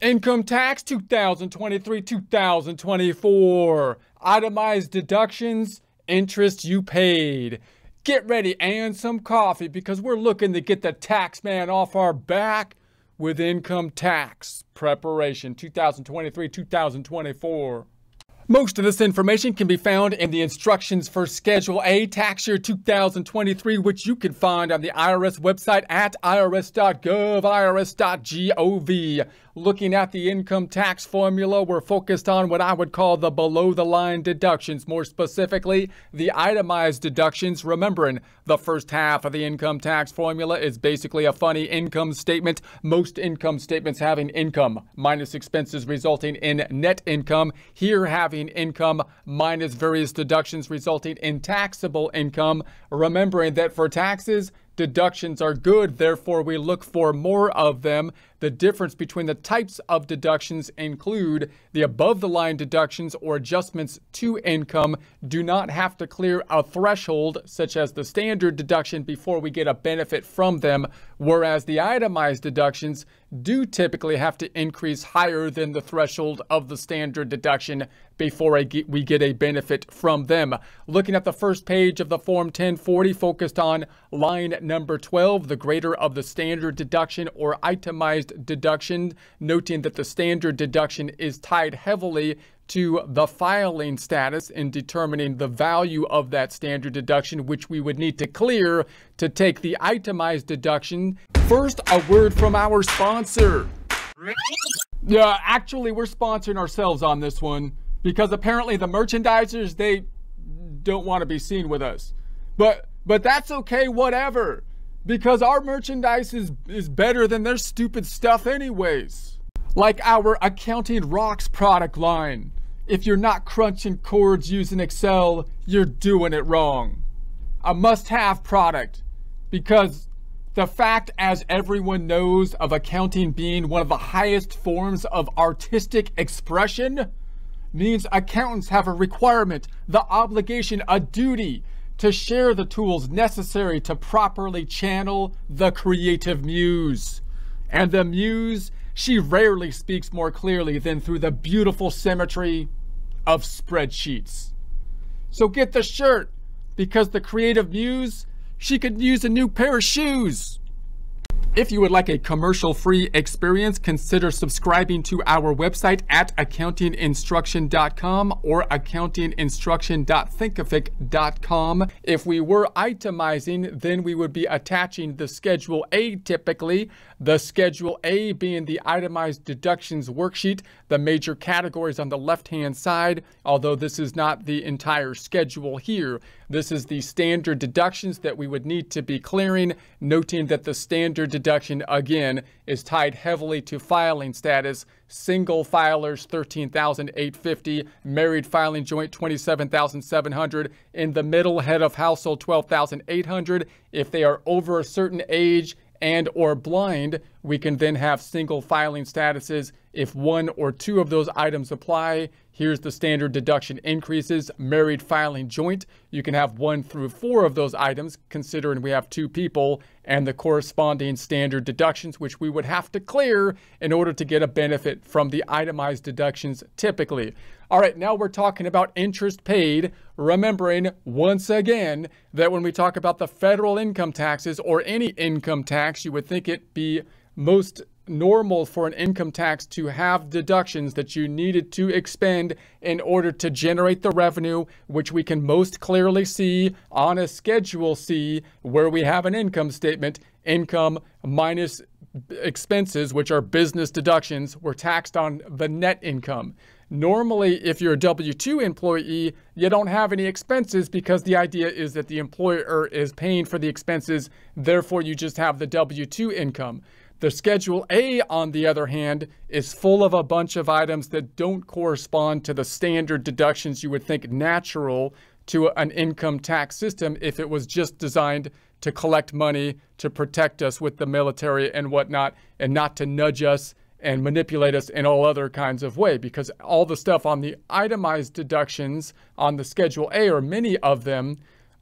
Income tax 2023 2024. Itemized deductions, interest you paid. Get ready and some coffee because we're looking to get the tax man off our back with income tax preparation 2023 2024. Most of this information can be found in the instructions for Schedule A Tax Year 2023, which you can find on the IRS website at irs.gov, irs.gov. Looking at the income tax formula, we're focused on what I would call the below the line deductions, more specifically, the itemized deductions. Remembering the first half of the income tax formula is basically a funny income statement. Most income statements having income minus expenses resulting in net income. Here, having income minus various deductions resulting in taxable income. Remembering that for taxes, deductions are good, therefore, we look for more of them. The difference between the types of deductions include the above the line deductions or adjustments to income do not have to clear a threshold, such as the standard deduction, before we get a benefit from them, whereas the itemized deductions do typically have to increase higher than the threshold of the standard deduction before we get a benefit from them. Looking at the first page of the Form 1040, focused on line number 12, the greater of the standard deduction or itemized deduction, noting that the standard deduction is tied heavily to the filing status in determining the value of that standard deduction, which we would need to clear to take the itemized deduction. First, a word from our sponsor. Yeah, actually, we're sponsoring ourselves on this one because apparently the merchandisers, they don't want to be seen with us. But but that's okay, whatever because our merchandise is, is better than their stupid stuff anyways. Like our Accounting Rocks product line. If you're not crunching chords using Excel, you're doing it wrong. A must-have product because the fact, as everyone knows, of accounting being one of the highest forms of artistic expression means accountants have a requirement, the obligation, a duty to share the tools necessary to properly channel the creative muse. And the muse, she rarely speaks more clearly than through the beautiful symmetry of spreadsheets. So get the shirt, because the creative muse, she could use a new pair of shoes. If you would like a commercial-free experience, consider subscribing to our website at accountinginstruction.com or accountinginstruction.thinkific.com. If we were itemizing, then we would be attaching the Schedule A typically, the Schedule A being the itemized deductions worksheet, the major categories on the left-hand side, although this is not the entire schedule here. This is the standard deductions that we would need to be clearing, noting that the standard deduction, again, is tied heavily to filing status. Single filers, 13,850. Married filing joint, 27,700. In the middle, head of household, 12,800. If they are over a certain age and or blind, we can then have single filing statuses. If one or two of those items apply, here's the standard deduction increases. Married filing joint, you can have one through four of those items, considering we have two people, and the corresponding standard deductions, which we would have to clear in order to get a benefit from the itemized deductions typically. All right, now we're talking about interest paid, remembering once again that when we talk about the federal income taxes or any income tax, you would think it be most normal for an income tax to have deductions that you needed to expend in order to generate the revenue, which we can most clearly see on a Schedule C where we have an income statement, income minus expenses, which are business deductions, were taxed on the net income. Normally, if you're a W 2 employee, you don't have any expenses because the idea is that the employer is paying for the expenses, therefore, you just have the W 2 income. The Schedule A, on the other hand, is full of a bunch of items that don't correspond to the standard deductions you would think natural to an income tax system if it was just designed to collect money to protect us with the military and whatnot and not to nudge us and manipulate us in all other kinds of way because all the stuff on the itemized deductions on the Schedule A, or many of them,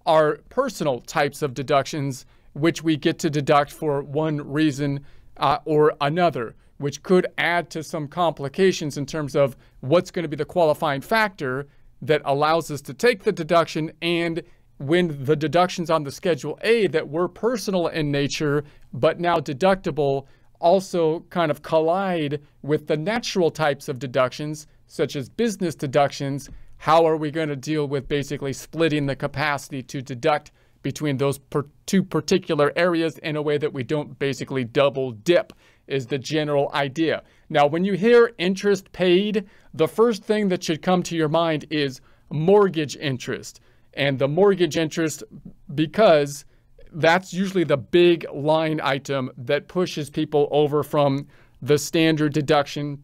are personal types of deductions which we get to deduct for one reason uh, or another. which could add to some complications in terms of what's going to be the qualifying factor that allows us to take the deduction and when the deductions on the Schedule A that were personal in nature but now deductible also kind of collide with the natural types of deductions, such as business deductions. How are we going to deal with basically splitting the capacity to deduct between those per two particular areas in a way that we don't basically double dip? Is the general idea. Now, when you hear interest paid, the first thing that should come to your mind is mortgage interest. And the mortgage interest, because that's usually the big line item that pushes people over from the standard deduction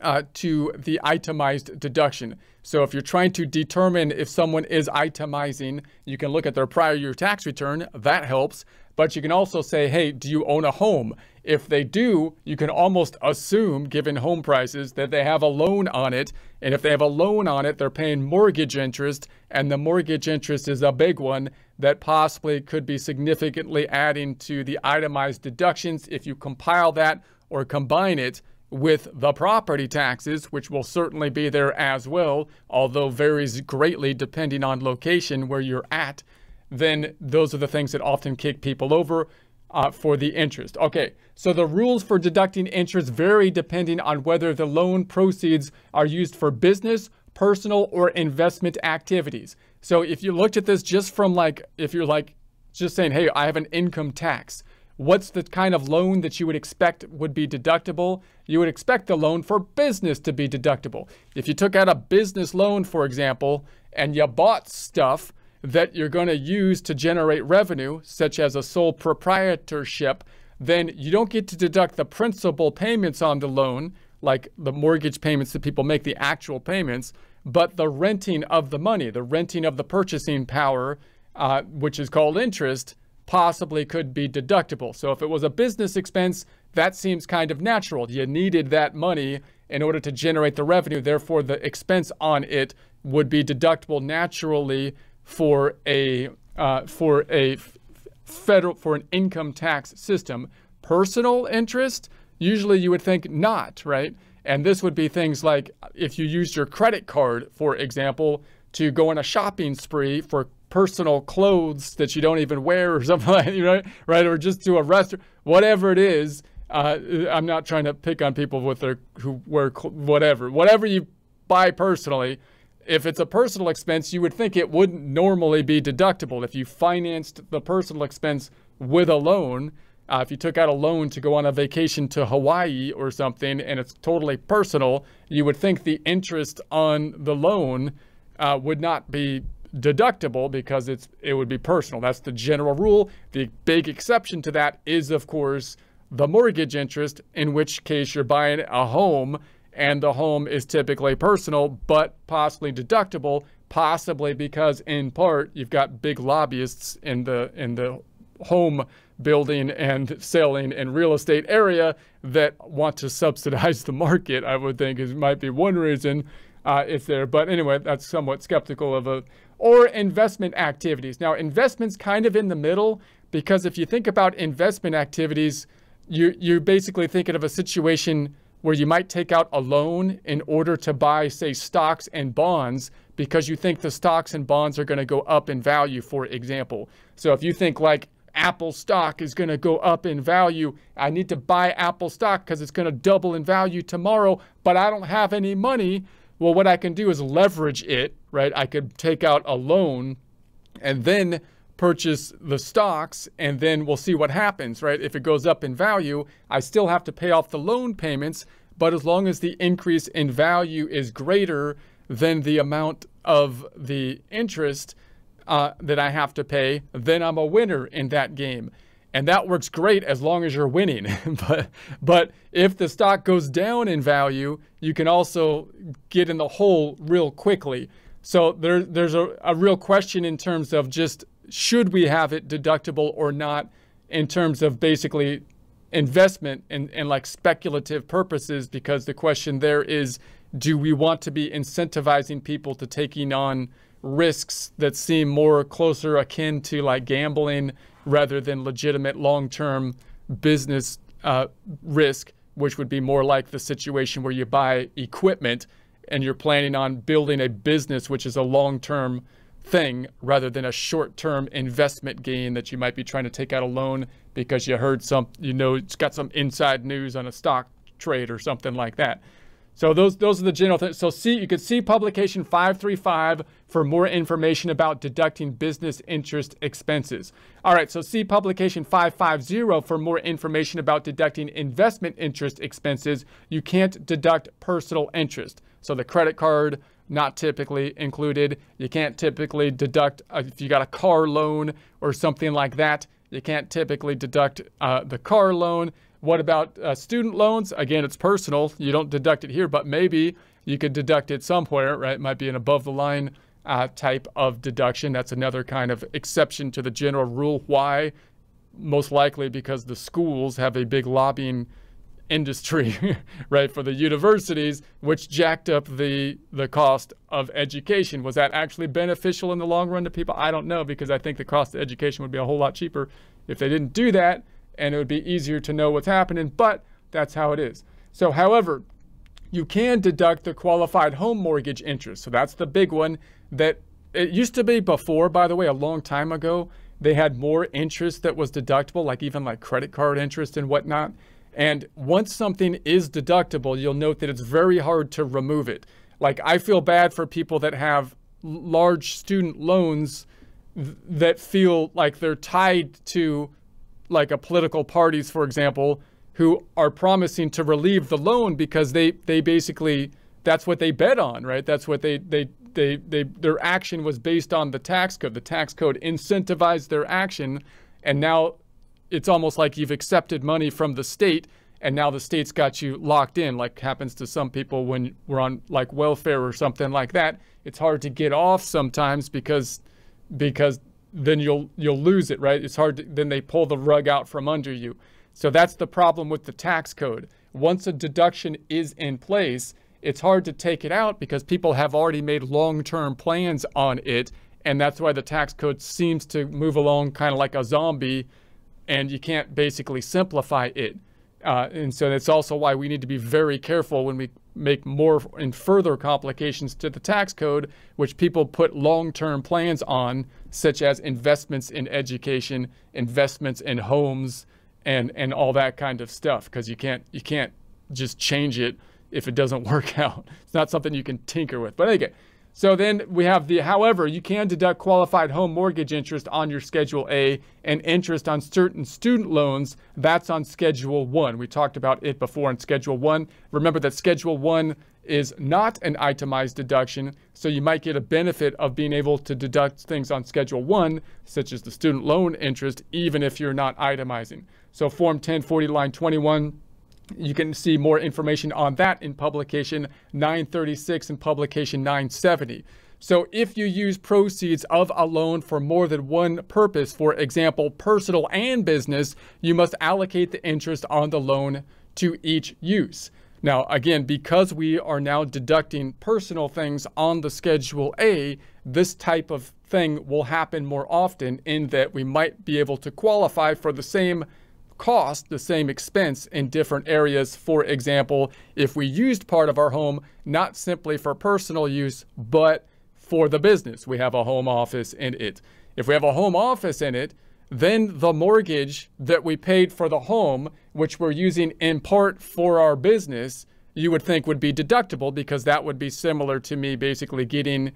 uh, to the itemized deduction. So if you're trying to determine if someone is itemizing, you can look at their prior year tax return. That helps. But you can also say, hey, do you own a home? If they do, you can almost assume, given home prices, that they have a loan on it. And if they have a loan on it, they're paying mortgage interest. And the mortgage interest is a big one that possibly could be significantly adding to the itemized deductions if you compile that or combine it with the property taxes, which will certainly be there as well, although varies greatly depending on location where you're at then those are the things that often kick people over uh, for the interest. Okay, so the rules for deducting interest vary depending on whether the loan proceeds are used for business, personal, or investment activities. So if you looked at this just from like, if you're like, just saying, hey, I have an income tax, what's the kind of loan that you would expect would be deductible? You would expect the loan for business to be deductible. If you took out a business loan, for example, and you bought stuff, that you're going to use to generate revenue, such as a sole proprietorship, then you don't get to deduct the principal payments on the loan, like the mortgage payments that people make, the actual payments, but the renting of the money, the renting of the purchasing power, uh, which is called interest, possibly could be deductible. So if it was a business expense, that seems kind of natural. You needed that money in order to generate the revenue. Therefore, the expense on it would be deductible naturally for a uh, for a federal for an income tax system. Personal interest, usually you would think not, right? And this would be things like if you used your credit card, for example, to go on a shopping spree for personal clothes that you don't even wear or something like that, right? Right? Or just to a restaurant, whatever it is. Uh, I'm not trying to pick on people with their who wear whatever, whatever you buy personally if it's a personal expense, you would think it wouldn't normally be deductible. If you financed the personal expense with a loan, uh, if you took out a loan to go on a vacation to Hawaii or something and it's totally personal, you would think the interest on the loan uh, would not be deductible because it's it would be personal. That's the general rule. The big exception to that is, of course, the mortgage interest, in which case you're buying a home and the home is typically personal, but possibly deductible, possibly because in part you've got big lobbyists in the in the home building and selling and real estate area that want to subsidize the market. I would think is might be one reason uh, if there. But anyway, that's somewhat skeptical of a or investment activities. Now, investments kind of in the middle because if you think about investment activities, you you're basically thinking of a situation where you might take out a loan in order to buy, say, stocks and bonds because you think the stocks and bonds are going to go up in value, for example. So if you think like Apple stock is going to go up in value, I need to buy Apple stock because it's going to double in value tomorrow, but I don't have any money. Well, what I can do is leverage it, right? I could take out a loan and then purchase the stocks and then we'll see what happens, right? If it goes up in value, I still have to pay off the loan payments, but as long as the increase in value is greater than the amount of the interest uh, that I have to pay, then I'm a winner in that game. And that works great as long as you're winning. but, but if the stock goes down in value, you can also get in the hole real quickly. So there, there's a, a real question in terms of just should we have it deductible or not in terms of basically investment and, and like speculative purposes because the question there is do we want to be incentivizing people to taking on risks that seem more closer akin to like gambling rather than legitimate long-term business uh, risk which would be more like the situation where you buy equipment and you're planning on building a business, which is a long term thing rather than a short term investment gain that you might be trying to take out a loan because you heard some, you know, it's got some inside news on a stock trade or something like that. So those those are the general things. So see, you can see publication 535 for more information about deducting business interest expenses. All right, so see publication 550 for more information about deducting investment interest expenses. You can't deduct personal interest. So the credit card, not typically included. You can't typically deduct uh, if you got a car loan or something like that. You can't typically deduct uh, the car loan. What about uh, student loans? Again, it's personal. You don't deduct it here, but maybe you could deduct it somewhere, right? It might be an above the line uh, type of deduction. That's another kind of exception to the general rule. Why? Most likely because the schools have a big lobbying industry, right, for the universities, which jacked up the the cost of education. Was that actually beneficial in the long run to people? I don't know because I think the cost of education would be a whole lot cheaper if they didn't do that and it would be easier to know what's happening, but that's how it is. So, however, you can deduct the qualified home mortgage interest. So that's the big one that it used to be before, by the way, a long time ago. They had more interest that was deductible, like even like credit card interest and whatnot. And once something is deductible, you'll note that it's very hard to remove it. Like I feel bad for people that have large student loans th- that feel like they're tied to like a political parties, for example, who are promising to relieve the loan because they they basically that's what they bet on, right? That's what they they they they their action was based on the tax code. The tax code incentivized their action, and now it's almost like you've accepted money from the state and now the state's got you locked in like happens to some people when we're on like welfare or something like that it's hard to get off sometimes because because then you'll you'll lose it, right? It's hard to, then they pull the rug out from under you. So that's the problem with the tax code. Once a deduction is in place, it's hard to take it out because people have already made long-term plans on it, and that's why the tax code seems to move along kind of like a zombie, and you can't basically simplify it. Uh, and so that's also why we need to be very careful when we make more and further complications to the tax code, which people put long term plans on, such as investments in education, investments in homes, and, and all that kind of stuff, because you can't, you can't just change it if it doesn't work out. It's not something you can tinker with. But anyway, so then we have the, however, you can deduct qualified home mortgage interest on your Schedule A and interest on certain student loans. That's on Schedule 1. We talked about it before in Schedule 1. Remember that Schedule 1 is not an itemized deduction, so you might get a benefit of being able to deduct things on Schedule 1, such as the student loan interest, even if you're not itemizing. So Form 1040, line 21 you can see more information on that in publication 936 and publication 970. So if you use proceeds of a loan for more than one purpose, for example, personal and business, you must allocate the interest on the loan to each use. Now, again, because we are now deducting personal things on the Schedule A, this type of thing will happen more often in that we might be able to qualify for the same cost the same expense in different areas. For example, if we used part of our home not simply for personal use, but for the business, we have a home office in it. If we have a home office in it, then the mortgage that we paid for the home, which we're using in part for our business, you would think would be deductible because that would be similar to me basically getting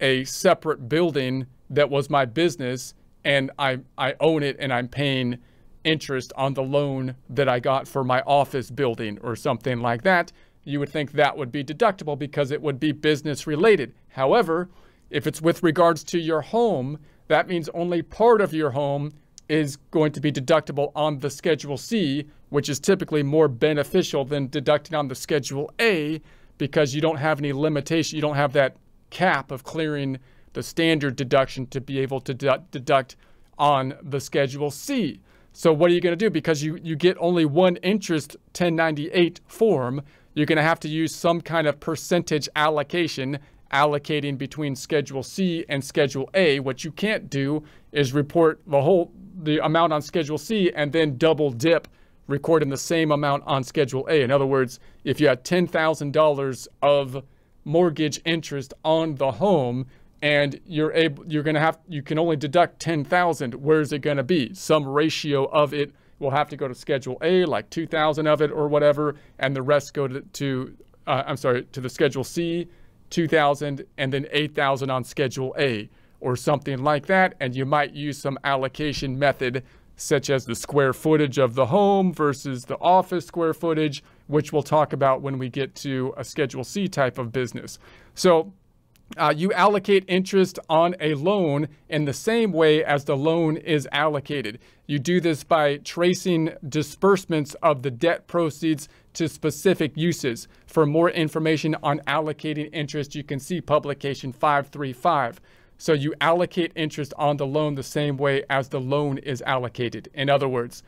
a separate building that was my business and I, I own it and I'm paying interest on the loan that I got for my office building or something like that, you would think that would be deductible because it would be business related. However, if it's with regards to your home, that means only part of your home is going to be deductible on the Schedule C, which is typically more beneficial than deducting on the Schedule A because you don't have any limitation. You don't have that cap of clearing the standard deduction to be able to deduct on the Schedule C. So what are you going to do? Because you, you get only one interest 1098 form, you're going to have to use some kind of percentage allocation allocating between Schedule C and Schedule A. What you can't do is report the whole the amount on Schedule C and then double dip recording the same amount on Schedule A. In other words, if you had $10,000 of mortgage interest on the home and you're able you're going to have you can only deduct 10,000, where is it going to be? Some ratio of it will have to go to Schedule A, like 2,000 of it or whatever, and the rest go to, to uh, I'm sorry, to the Schedule C, 2,000, and then 8,000 on Schedule A or something like that. And you might use some allocation method such as the square footage of the home versus the office square footage, which we'll talk about when we get to a Schedule C type of business. So uh, you allocate interest on a loan in the same way as the loan is allocated. You do this by tracing disbursements of the debt proceeds to specific uses. For more information on allocating interest, you can see publication 535. So you allocate interest on the loan the same way as the loan is allocated. In other words,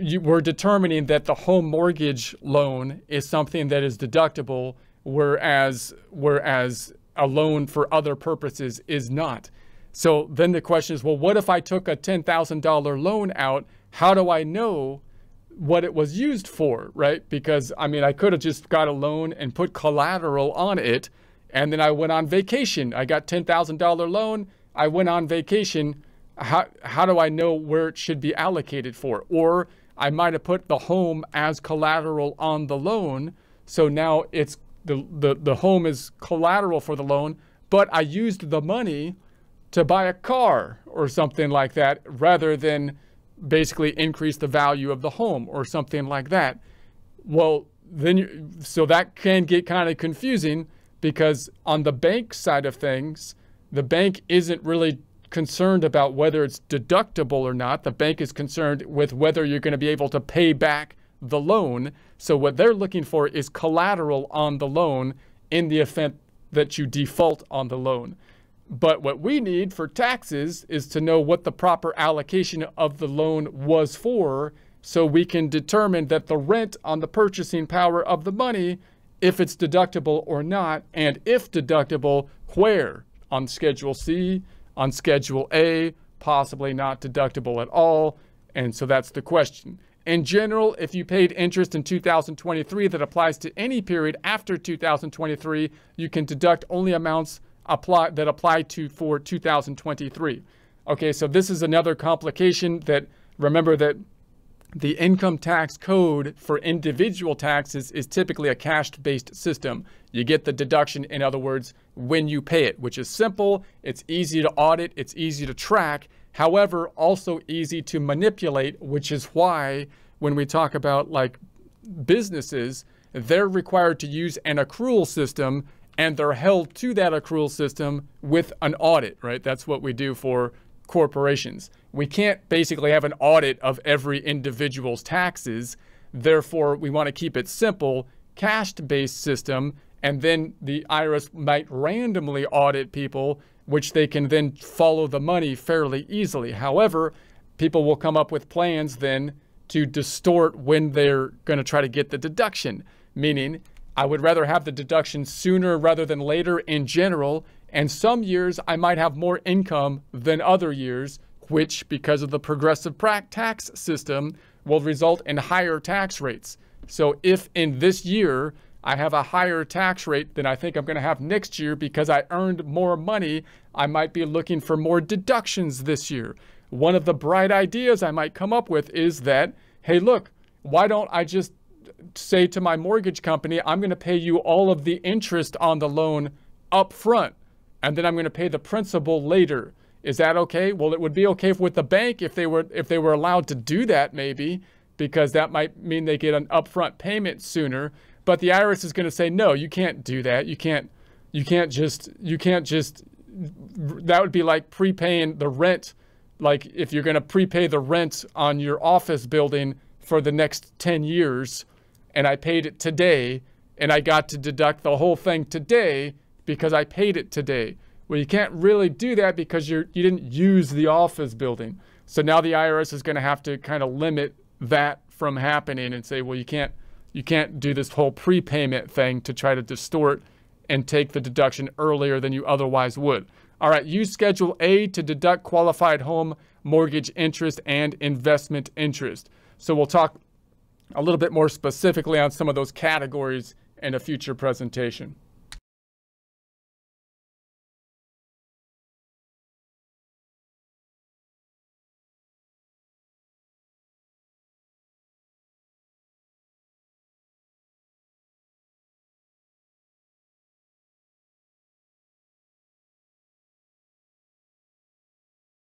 you, we're determining that the home mortgage loan is something that is deductible, whereas whereas a loan for other purposes is not. So then the question is, well, what if I took a $10,000 loan out? How do I know what it was used for, right? Because I mean, I could have just got a loan and put collateral on it and then I went on vacation. I got $10,000 loan. I went on vacation. How, how do I know where it should be allocated for? Or I might have put the home as collateral on the loan. So now it's the, the, the home is collateral for the loan, but I used the money to buy a car or something like that rather than basically increase the value of the home or something like that. Well, then you, so that can get kind of confusing because on the bank side of things, the bank isn't really concerned about whether it's deductible or not. The bank is concerned with whether you're going to be able to pay back the loan. So what they're looking for is collateral on the loan in the event that you default on the loan. But what we need for taxes is to know what the proper allocation of the loan was for so we can determine that the rent on the purchasing power of the money if it's deductible or not, and if deductible, where? On Schedule C, on Schedule A, possibly not deductible at all. And so that's the question. In general, if you paid interest in 2023 that applies to any period after 2023, you can deduct only amounts apply, that apply to for 2023. Okay, so this is another complication that remember that the income tax code for individual taxes is typically a cash-based system. You get the deduction, in other words, when you pay it, which is simple, it's easy to audit, it's easy to track, however, also easy to manipulate, which is why when we talk about like businesses, they're required to use an accrual system and they're held to that accrual system with an audit, right? That's what we do for corporations. We can't basically have an audit of every individual's taxes. Therefore, we want to keep it simple, cash-based system, and then the IRS might randomly audit people, which they can then follow the money fairly easily. However, people will come up with plans then to distort when they're going to try to get the deduction, meaning I would rather have the deduction sooner rather than later in general, and some years I might have more income than other years, which, because of the progressive tax system, will result in higher tax rates. So if in this year I have a higher tax rate than I think I'm going to have next year because I earned more money, I might be looking for more deductions this year. One of the bright ideas I might come up with is that, hey, look, why don't I just say to my mortgage company, I'm going to pay you all of the interest on the loan up front and then I'm going to pay the principal later. Is that okay? Well, it would be okay with the bank if they were if they were allowed to do that maybe because that might mean they get an upfront payment sooner. But the IRS is going to say no, you can't do that. You can't you can't just you can't just that would be like prepaying the rent like if you're going to prepay the rent on your office building for the next 10 years and I paid it today and I got to deduct the whole thing today because I paid it today. Well, you can't really do that because you're, you didn't use the office building. So now the IRS is going to have to kind of limit that from happening and say, well, you can't you can't do this whole prepayment thing to try to distort and take the deduction earlier than you otherwise would. All right, use Schedule A to deduct qualified home mortgage interest and investment interest. So we'll talk a little bit more specifically on some of those categories in a future presentation.